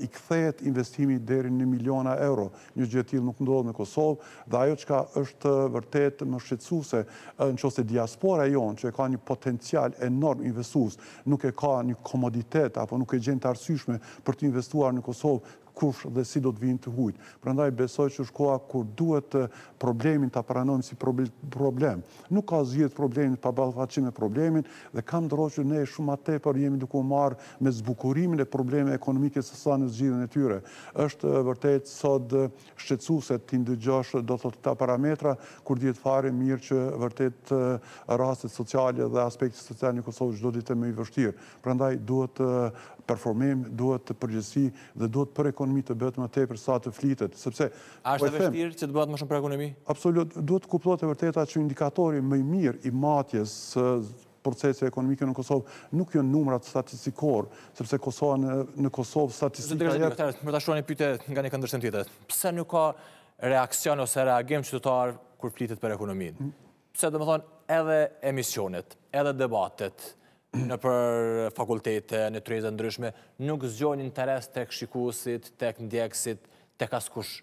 i kthehet investimi deri në një miliona euro. Një gjë e tillë nuk ndodh në Kosovë dhe ajo çka është vërtet më shqetësuese, në qoftë se diaspora jonë që e ka një potencial enorm investues, nuk e ka një komoditet apo nuk e gjen të arsyeshme për të investuar në Kosovë, kush dhe si do të vijnë të huajt. Prandaj besoj që është koha kur duhet problemin ta pranojmë si problem. Nuk ka zgjidhje problemi pa ballafaqim me problemin dhe kam dro që ne shumë ma tepër jemi duke u marrë me zbukurimin e problemeve ekonomike se sa në zgjidhjen e tyre. Është vërtet sot shqetësuese t'i ndëgjosh do thotë këta parametra kur dihet fare mirë që vërtet rastet sociale dhe aspekti social në Kosovë çdo ditë është më i vështirë. Prandaj duhet performim, duhet përgjegjësi dhe duhet për ekonomi të bëhet më tepër sa të flitet, sepse A është e vështirë që të bëhet më shumë për ekonomi? Absolut, duhet të kuptohet e vërteta që indikatori më i mirë i matjes së Procesi ekonomike në Kosovë nuk janë numrat statistikorë, sepse Kosova në në Kosovë statistika jep... për ta shtruar një pyetje nga një këndvështrim tjetër. Pse nuk ka reaksion ose reagim qytetar kur flitet për ekonomin? Pse domethënë edhe emisionet, edhe debatet, nëpër fakultete, në tryeza të ndryshme, nuk zgjojnë interes tek shikuesit, tek ndjekësit, tek askush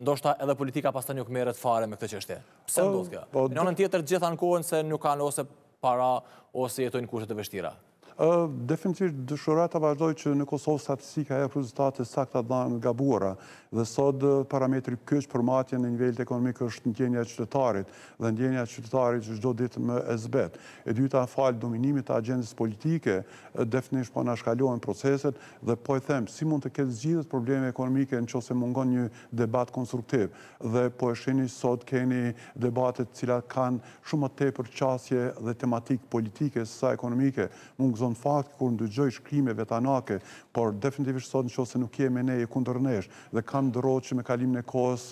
Ndoshta edhe politika pastaj nuk merret fare me këtë çështje. Pse po, ndodh kjo? Po, në anën tjetër të gjithë ankohen se nuk kanë ose para ose jetojnë në kushte të vështira. Ë definitivisht dëshiroj ta vazhdoj që në Kosovë statistika jep rezultate të sakta me të dhëna të gabuara dhe sot parametri kyç për matjen e nivelit ekonomik është ndjenja e qytetarit dhe ndjenja e qytetarit çdo ditë më e zbehtë. E dyta falë dominimit të agjendës politike definitivisht po na shkallohen proceset Dhe po e them, si mund të ketë zgjidhje të problemeve ekonomike në qoftë se mungon një debat konstruktiv. Dhe po e shihni sot keni debate të cilat kanë shumë më tepër qasje dhe tematikë politike se sa ekonomike. Mu më gëzon fakti kur ndëgjoj shkrime vetanake, por definitivisht sot në qoftë se nuk je me ne je kundër nesh dhe kam dro që me kalimin e kohës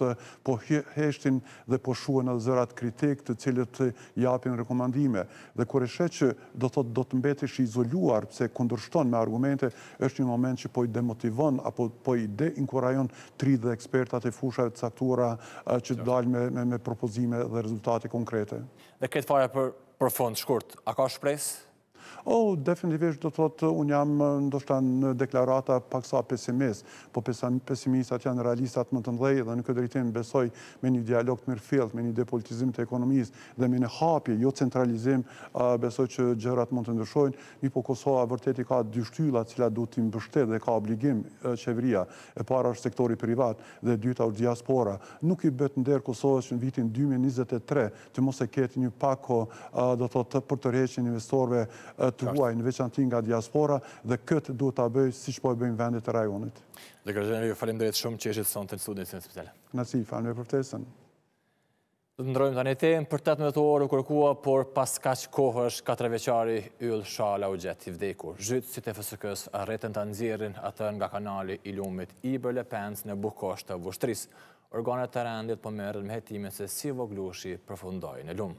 po heshtin dhe po shuhen edhe zërat kritikë të cilët japin rekomandime. Dhe kur e sheh që do thotë do të mbetesh i izoluar pse kundërshton me argumente, është një moment që po i demotivon apo po i deinkurajon njerëzit dhe ekspertat e fushave të caktuara që të dalin me propozime dhe rezultate konkrete. Dhe krejt fare për fund, shkurt, a ka shpresë? Oh, definitivisht do të thotë unë jam ndoshta në deklarata pak sa pesimist, po pesimistat janë realistat më të mëdhenj dhe në këtë drejtim besoj me një dialog të mirëfilltë, me një depolitizim të ekonomisë, Dhe me një hapje, jo centralizim, besoj që gjërat mund të ndryshojnë, mirëpo Kosova vërtet i ka dy shtylla të cilat duhet t'i mbështet dhe ka obligim qeveria. E para është sektori privat dhe e dyta është diaspora. Nuk i bëhet nder Kosovës që në vitin dy mijë e njëzet e tre të mos e ketë një pako, do të thotë, për tërheqjen e investorëve të huaj, në veçanti nga diaspora dhe këtë duhet ta bëjë siç po e bëjnë vendet e rajonit. Doktor Xhoneri, ju faleminderit shumë që ishit sonte në studion e Emisionit Special. Kënaqësi, falënderoj për ftesën. Do të ndrojmë tani temë, për 18 orë u kërkua, por pas kaq kohësh, katërvjeçari Yll Shala u gjet i vdekur. Zhytësit e FSK-së arritën ta nxjerrin atë nga kanali i lumit Ibër-Lepenc në Bukosh të Vushtrrisë. Organet e rendit po merren me hetimet se si vogëlushi përfundoi në lum.